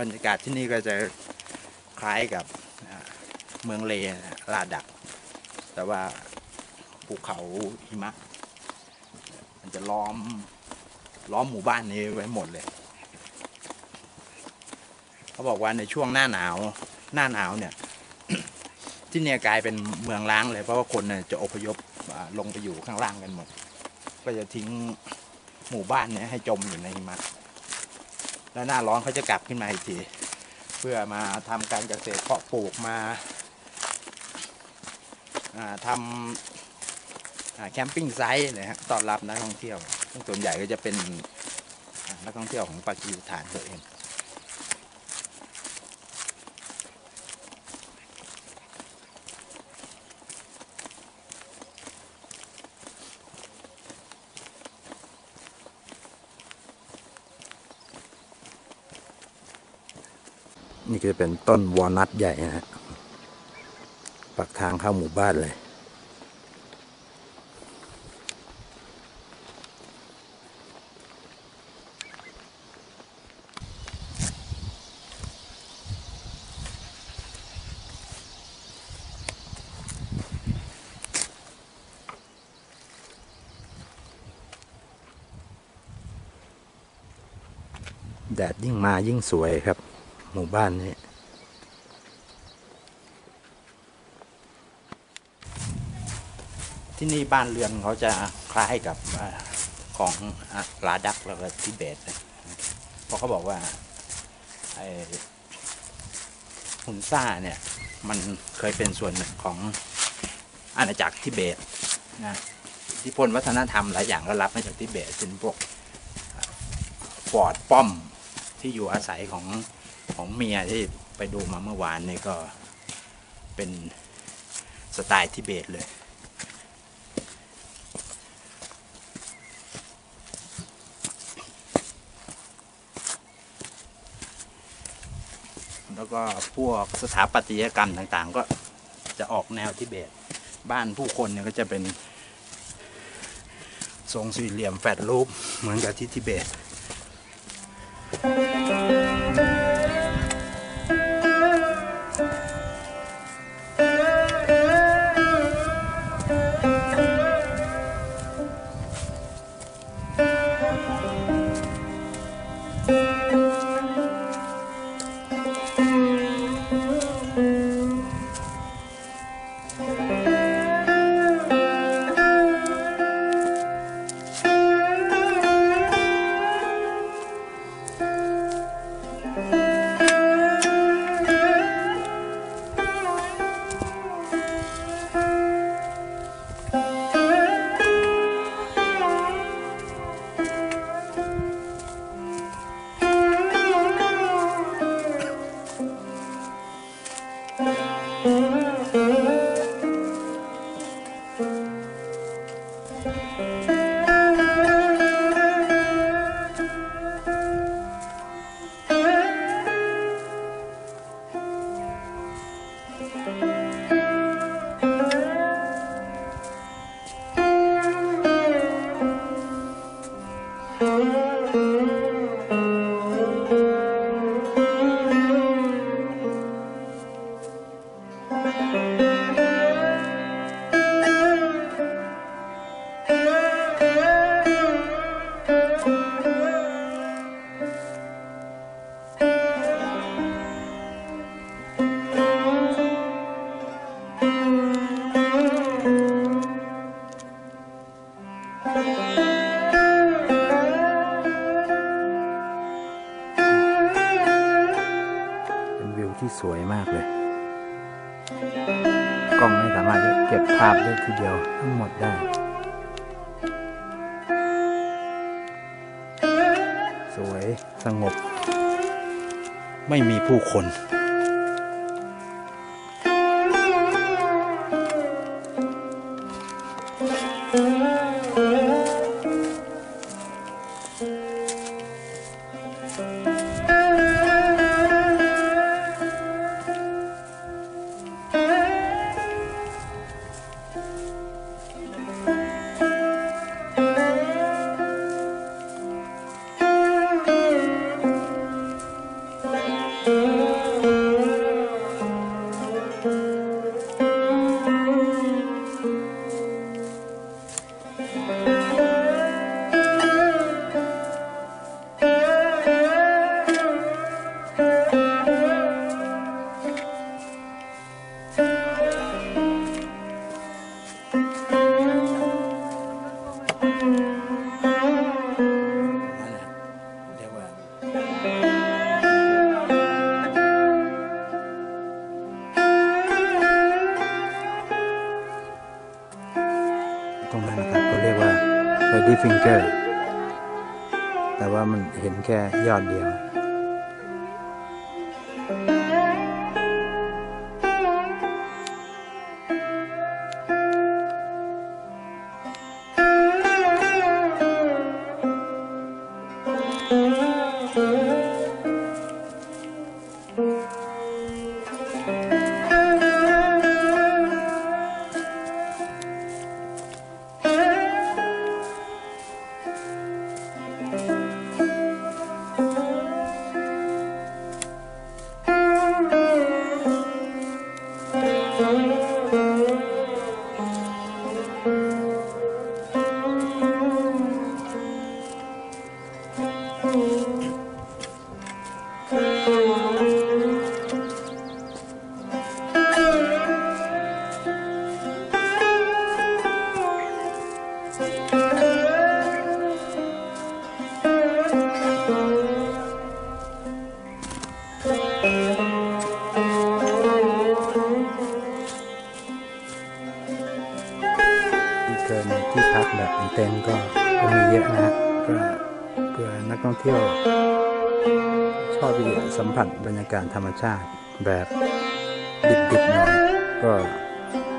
บรรยากาศที่นี่ก็จะคล้ายกับเมืองเลลาดัก แต่ว่าภูเขาหิมะ มันจะล้อมล้อมหมู่บ้านนี้ไว้หมดเลย เขาบอกว่าในช่วงหน้าหนาว หน้าหนาวเนี่ย ที่เนี่ยกลายเป็นเมืองล้างเลย เพราะว่าคนเนี่ยจะอพยพลงไปอยู่ข้างล่างกันหมด ก็จะทิ้งหมู่บ้านเนี่ยให้จมอยู่ในหิมะ แล้วหน้าร้อนเขาจะกลับขึ้นมาอีกทีเพื่อมาทำการเกษตรเพาะปลูกมาทำแคมปิ้งไซต์นะฮะต้อนรับนักท่องเที่ยว ส่วนใหญ่ก็จะเป็นนักท่องเที่ยวของปากีสถานตัวเอง นี่ก็จะเป็นต้นวอลนัทใหญ่นะฮะปักทางเข้าหมู่บ้านเลยแดดยิ่งมายิ่งสวยครับ หมู่บ้านนี้ ที่นี่บ้านเรือนเขาจะคล้ายกับของลาดักแล้วก็ทิเบตนะเพราะเขาบอกว่าไอ้ฮุนซ่าเนี่ย มันเคยเป็นส่วนหนึ่งของอาณาจักรทิเบตนะทธิพลวัฒนธรรมหลายอย่างก็รับมาจากทิเบตเป็นพวกฟอดป้อมที่อยู่อาศัยของ ของเมียที่ไปดูมาเมื่อวานนี่ก็เป็นสไตล์ทิเบตเลยแล้วก็พวกสถาปัตยกรรมต่างๆ ก็จะออกแนวทิเบต บ้านผู้คนเนี่ยก็จะเป็น ทรงสี่เหลี่ยมแฟดรูปเหมือนกับที่ทิเบต ที่สวยมากเลย กล้องไม่สามารถเก็บภาพได้ทีเดียวทั้งหมดได้ สวยสงบ ไม่มีผู้คน รงนั้นครับเขาเรียกว่า lady finger แต่ว่ามันเห็นแค่ยอดเดียว เเต็นก็มีเยอะนะฮะก็เพื่อนักท่องเที่ยว ชอบที่จะสัมผัสบรรยากาศธรรมชาติแบบดิบๆหน่อยก็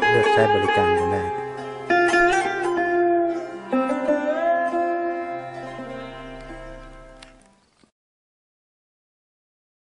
เลือกใช้บริการกันได้